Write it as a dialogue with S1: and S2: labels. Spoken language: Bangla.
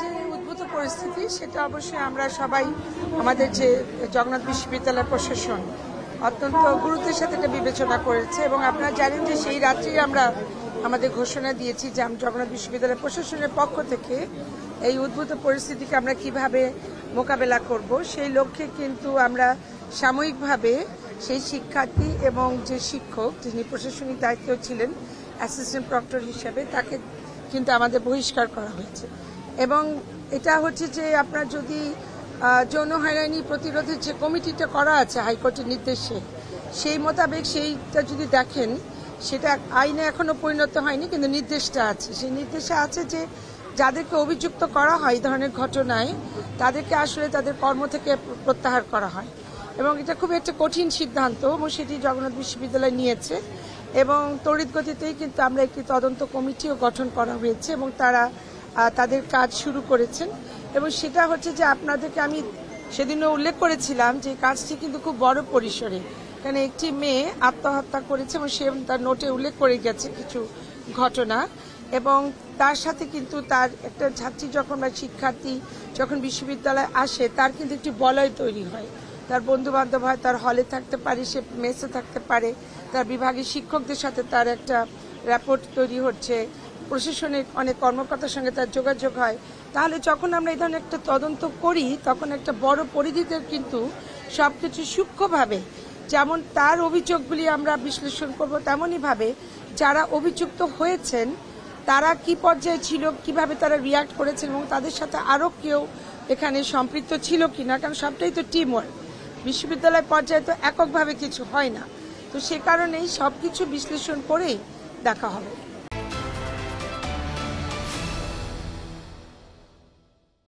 S1: যে উদ্ভূত পরিস্থিতি, সেটা অবশ্যই আমরা সবাই আমাদের যে জগন্নাথ বিশ্ববিদ্যালয় প্রশাসন অত্যন্ত গুরুত্বের সাথে এটা বিবেচনা করেছে এবং আপনারা জানেন যে সেই রাত্রেই আমরা আমাদের ঘোষণা দিয়েছি যে জগন্নাথ বিশ্ববিদ্যালয় প্রশাসনের পক্ষ থেকে এই উদ্ভূত পরিস্থিতিকে আমরা কীভাবে মোকাবেলা করব, সেই লক্ষ্যে কিন্তু আমরা সাময়িকভাবে সেই শিক্ষার্থী এবং যে শিক্ষক যিনি প্রশাসনিক দায়িত্ব ছিলেন অ্যাসিস্ট্যান্ট প্রক্টর হিসেবে, তাকে কিন্তু আমাদের বহিষ্কার করা হয়েছে। এবং এটা হচ্ছে যে আপনার যদি যৌন হয়রানি প্রতিরোধের যে কমিটিটা করা আছে হাইকোর্টের নির্দেশে, সেই মোতাবেক সেইটা যদি দেখেন, সেটা আইনে এখনও পরিণত হয়নি, কিন্তু নির্দেশটা আছে। সেই নির্দেশে আছে যে যাদেরকে অভিযুক্ত করা হয় এই ধরনের ঘটনায়, তাদেরকে আসলে তাদের কর্ম থেকে প্রত্যাহার করা হয়। এবং এটা খুব একটা কঠিন সিদ্ধান্ত, এবং সেটি জগন্নাথ বিশ্ববিদ্যালয় নিয়েছে। এবং তড়িৎ গতিতেই কিন্তু আমরা একটি তদন্ত কমিটিও গঠন করা হয়েছে, এবং তারা তাদের কাজ শুরু করেছেন। এবং সেটা হচ্ছে যে আপনাদেরকে আমি সেদিনও উল্লেখ করেছিলাম যে কাজটি কিন্তু খুব বড় পরিসরে। কারণ একটি মেয়ে আত্মহত্যা করেছে এবং সে তার নোটে উল্লেখ করে গেছে কিছু ঘটনা। এবং তার সাথে কিন্তু তার একটা ছাত্রী যখন বা শিক্ষার্থী যখন বিশ্ববিদ্যালয়ে আসে, তার কিন্তু একটি বলয় তৈরি হয়। তার বন্ধু বান্ধব হয়, তার হলে থাকতে পারে, সে মেসে থাকতে পারে, তার বিভাগের শিক্ষকদের সাথে তার একটা র্যাপোর্ট তৈরি হচ্ছে। প্রশাসনিক অনেক কর্মকর্তার সঙ্গে তার যোগাযোগ হয়, তাহলে যখন আমরা এই ধরনের একটা তদন্ত করি, তখন একটা বড় পরিধিতে কিন্তু সবকিছু সূক্ষ্মভাবে যেমন তার অভিযোগগুলি আমরা বিশ্লেষণ করব তেমনইভাবে যারা অভিযুক্ত হয়েছেন, তারা কি পর্যায়ে ছিল, কীভাবে তারা রিয়াক্ট করেছেন এবং তাদের সাথে আরও কেউ এখানে সম্পৃক্ত ছিল কি না কারণ সবটাই তো টিম ওয়ার্ক বিশ্ববিদ্যালয় পর্যায়ে তো এককভাবে কিছু হয় না। তো সে কারণেই সব কিছু বিশ্লেষণ করেই দেখা হবে।